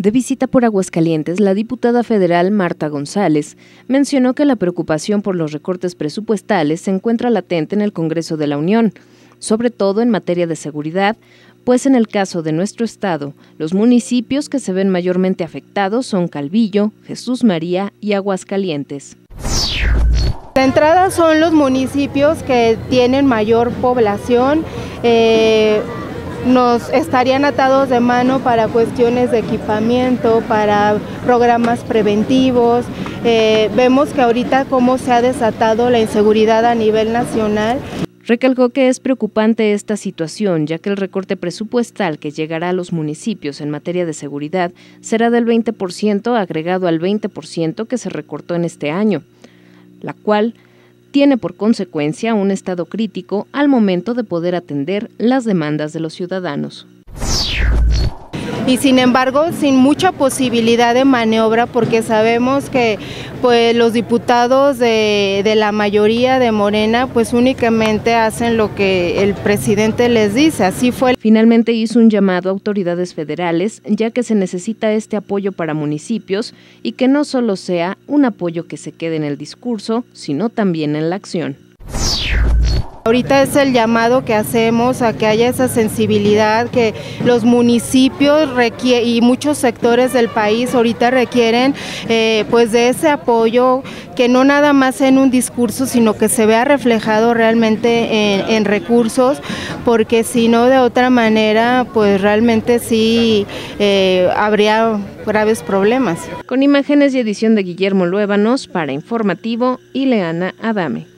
De visita por Aguascalientes, la diputada federal Marta González mencionó que la preocupación por los recortes presupuestales se encuentra latente en el Congreso de la Unión, sobre todo en materia de seguridad, pues en el caso de nuestro estado, los municipios que se ven mayormente afectados son Calvillo, Jesús María y Aguascalientes. De entrada son los municipios que tienen mayor población. Eh, nos estarían atados de mano para cuestiones de equipamiento, para programas preventivos. Eh, vemos que ahorita cómo se ha desatado la inseguridad a nivel nacional. Recalcó que es preocupante esta situación, ya que el recorte presupuestal que llegará a los municipios en materia de seguridad será del 20% agregado al 20% que se recortó en este año, la cual tiene por consecuencia un estado crítico al momento de poder atender las demandas de los ciudadanos y sin embargo sin mucha posibilidad de maniobra porque sabemos que pues los diputados de, de, la mayoría de Morena pues únicamente hacen lo que el presidente les dice, así fue. Finalmente hizo un llamado a autoridades federales ya que se necesita este apoyo para municipios y que no solo sea un apoyo que se quede en el discurso, sino también en la acción. Ahorita es el llamado que hacemos a que haya esa sensibilidad que los municipios y muchos sectores del país ahorita requieren eh, pues de ese apoyo que no nada más en un discurso sino que se vea reflejado realmente en, recursos porque si no de otra manera pues realmente sí eh, habría graves problemas. Con imágenes y edición de Guillermo Luébanos para Informativo y Leana Adame.